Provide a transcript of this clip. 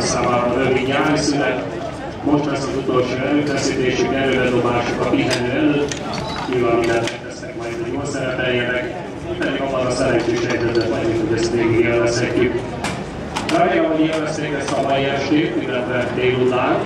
Szabad nyári szünet. Most lesz az utolsó előfeszítésük, előbedobásuk a pihenő előtt. Nyilván mindent megtesznek majd, hogy jól szerepeljenek. Pedig abban a szerencsés helyzetben vagyunk, hogy ezt végig élvezhetjük. Remélem, hogy élvezték ezt a mai estét, illetve délután.